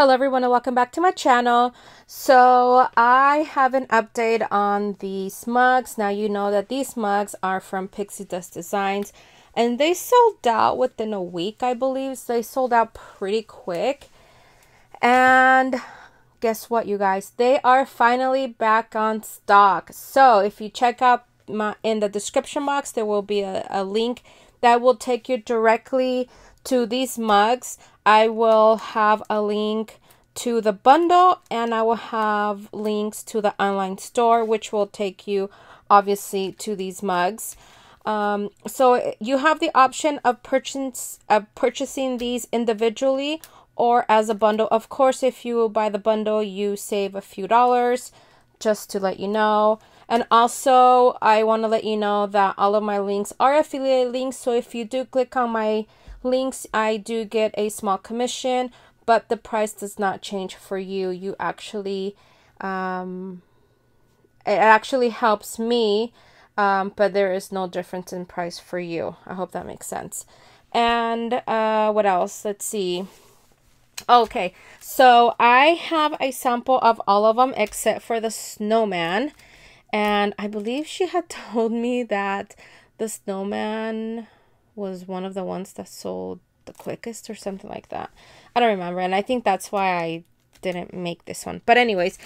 Hello everyone and welcome back to my channel. So I have an update on these mugs. Now you know that these mugs are from Pixi Dust Designs and they sold out within a week I believe. So they sold out pretty quick. And guess what you guys? They are finally back on stock. So if you check out my in the description box there will be a, a link that will take you directly to these mugs. I will have a link to the bundle and I will have links to the online store, which will take you obviously to these mugs. Um, so you have the option of purchase, of purchasing these individually or as a bundle. Of course, if you buy the bundle, you save a few dollars just to let you know. And also, I want to let you know that all of my links are affiliate links. So if you do click on my links, I do get a small commission, but the price does not change for you. You actually, um, it actually helps me, um, but there is no difference in price for you. I hope that makes sense. And uh, what else? Let's see. Okay, so I have a sample of all of them except for the snowman. And I believe she had told me that the snowman was one of the ones that sold the quickest or something like that. I don't remember. And I think that's why I didn't make this one. But anyways,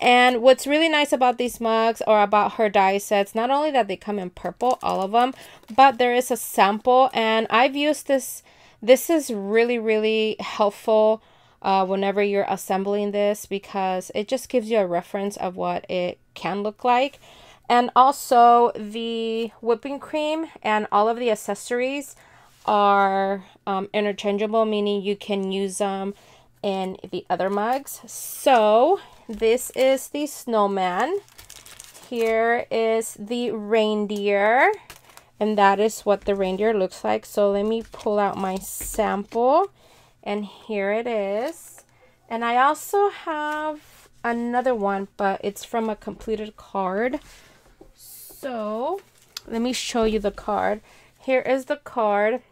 and what's really nice about these mugs or about her die sets, not only that they come in purple, all of them, but there is a sample. And I've used this. This is really, really helpful uh, whenever you're assembling this because it just gives you a reference of what it can look like. And also the whipping cream and all of the accessories are um, interchangeable, meaning you can use them in the other mugs. So this is the snowman. Here is the reindeer. And that is what the reindeer looks like. So let me pull out my sample. And here it is. And I also have another one, but it's from a completed card. So let me show you the card. Here is the card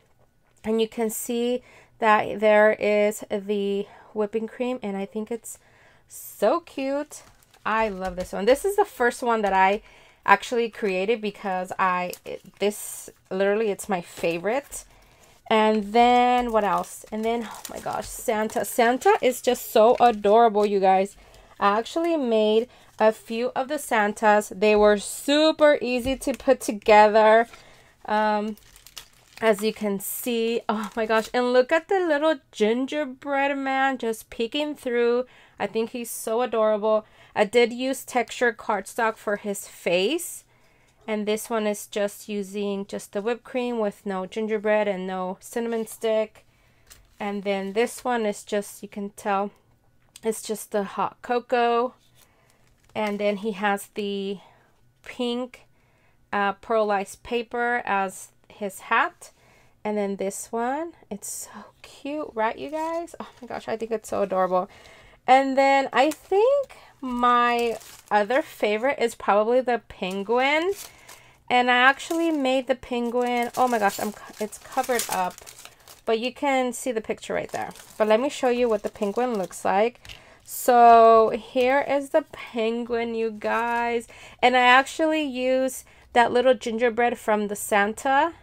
and you can see that there is the whipping cream and I think it's so cute. I love this one. This is the first one that I actually created because I this literally it's my favorite. And then what else? And then oh my gosh, Santa. Santa is just so adorable, you guys. I actually made a few of the Santas. They were super easy to put together. Um, as you can see, oh my gosh. And look at the little gingerbread man just peeking through. I think he's so adorable. I did use texture cardstock for his face. And this one is just using just the whipped cream with no gingerbread and no cinnamon stick. And then this one is just, you can tell, it's just the hot cocoa. And then he has the pink uh, pearlized paper as his hat. And then this one, it's so cute, right, you guys? Oh my gosh, I think it's so adorable. And then I think my other favorite is probably the penguin. And I actually made the penguin. Oh my gosh, I'm it's covered up. But you can see the picture right there. But let me show you what the penguin looks like. So here is the penguin, you guys. And I actually use that little gingerbread from the Santa.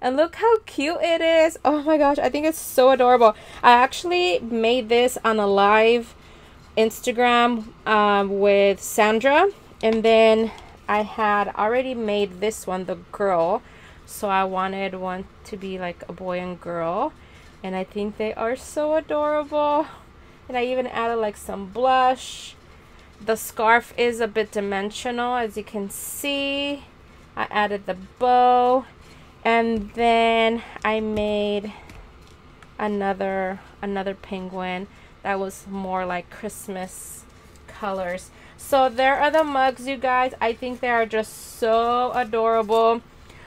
And look how cute it is. Oh my gosh, I think it's so adorable. I actually made this on a live Instagram um, with Sandra. And then I had already made this one, the girl. So I wanted one to be like a boy and girl. And I think they are so adorable. And I even added like some blush. The scarf is a bit dimensional as you can see. I added the bow. And then I made another another penguin that was more like Christmas colors. So there are the mugs, you guys. I think they are just so adorable.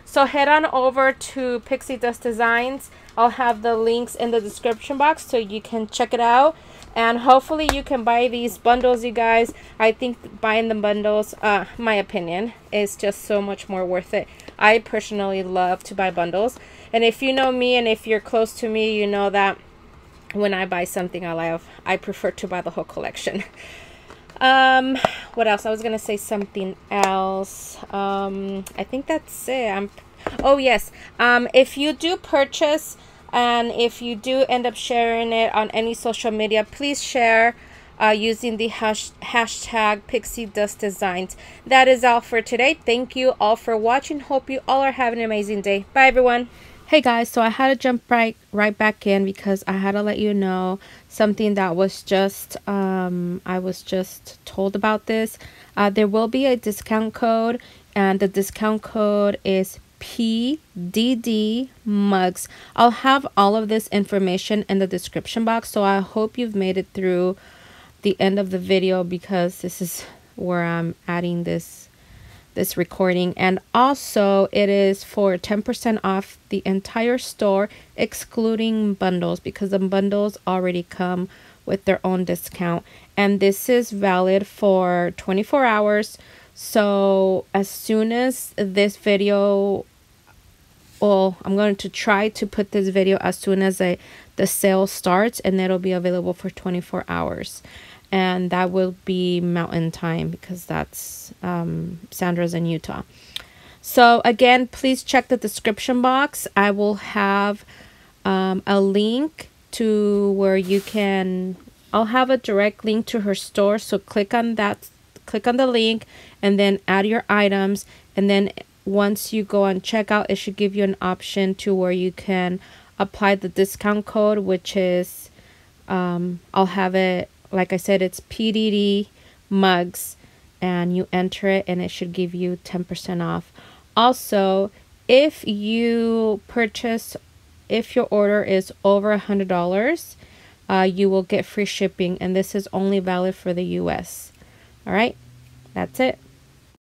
So head on over to Pixi Dust Designs. I'll have the links in the description box so you can check it out and hopefully you can buy these bundles you guys i think buying the bundles uh my opinion is just so much more worth it i personally love to buy bundles and if you know me and if you're close to me you know that when I buy something I love, I prefer to buy the whole collection. Um, what else? I was gonna say something else. Um, I think that's it. I'm. Oh yes. Um, if you do purchase and if you do end up sharing it on any social media, please share uh, using the hash hashtag Pixi Dust Designs. That is all for today. Thank you all for watching. Hope you all are having an amazing day. Bye everyone. Hey guys, so I had to jump right right back in because I had to let you know something that was just um, I was just told about this. Uh, there will be a discount code, and the discount code is PDD mugs. I'll have all of this information in the description box, so I hope you've made it through the end of the video because this is where I'm adding this this recording. And also it is for 10% off the entire store excluding bundles because the bundles already come with their own discount. And this is valid for 24 hours. So as soon as this video well i'm going to try to put this video as soon as I, the sale starts and it'll be available for 24 hours and that will be mountain time because that's um, Sandra's in Utah. So again, please check the description box. I will have um, a link to where you can. I'll have a direct link to her store. So click on that. Click on the link and then add your items. And then once you go on checkout, it should give you an option to where you can apply the discount code, which is um, I'll have it like I said, it's PDD mugs, and you enter it, and it should give you 10% off. Also, if you purchase, if your order is over a hundred dollars, uh, you will get free shipping, and this is only valid for the U.S. All right, that's it.